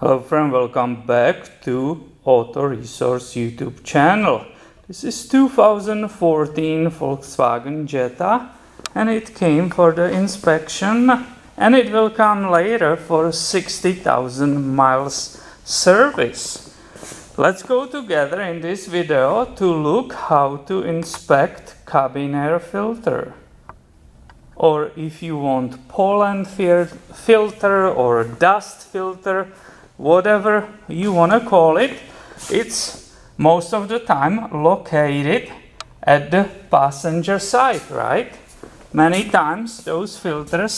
Hello friend, welcome back to Auto Resource YouTube channel. This is 2014 Volkswagen Jetta and it came for the inspection and it will come later for 60,000 miles service. Let's go together in this video to look how to inspect cabin air filter or if you want pollen filter or dust filter whatever you want to call it, it's most of the time located at the passenger side, right? Many times those filters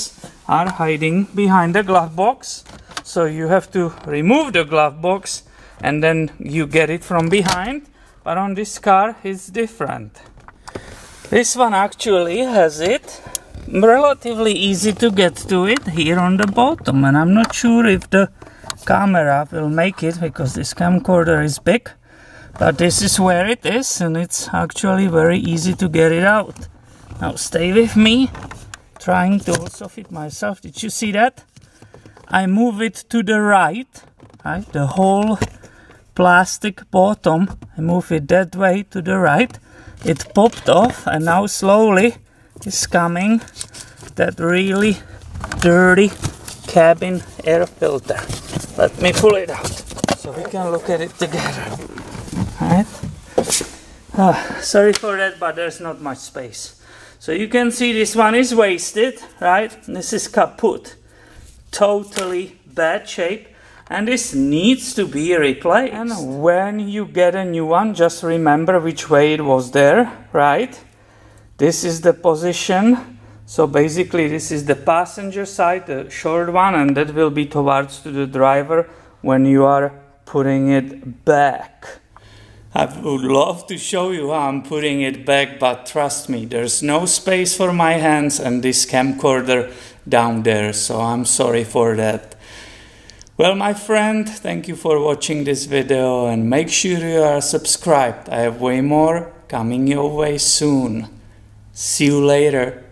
are hiding behind the glove box, so you have to remove the glove box and then you get it from behind. But on this car, it's different. This one actually has it relatively easy to get to it here on the bottom, and I'm not sure if the camera will make it because this camcorder is big. But this is where it is and it's actually very easy to get it out. Now stay with me. Trying to also fit myself. Did you see that? I move it to the right right? The whole plastic bottom. I move it that way to the right. It popped off and now slowly is coming that really dirty cabin air filter let me pull it out so we can look at it together. Right? Ah, sorry for that, but there's not much space. So you can see this one is wasted, right? This is kaput. Totally bad shape. And this needs to be replaced. And when you get a new one, just remember which way it was there, right? This is the position so basically this is the passenger side, the short one, and that will be towards to the driver when you are putting it back. I would love to show you how I'm putting it back, but trust me, there's no space for my hands and this camcorder down there, so I'm sorry for that. Well, my friend, thank you for watching this video and make sure you are subscribed. I have way more coming your way soon. See you later.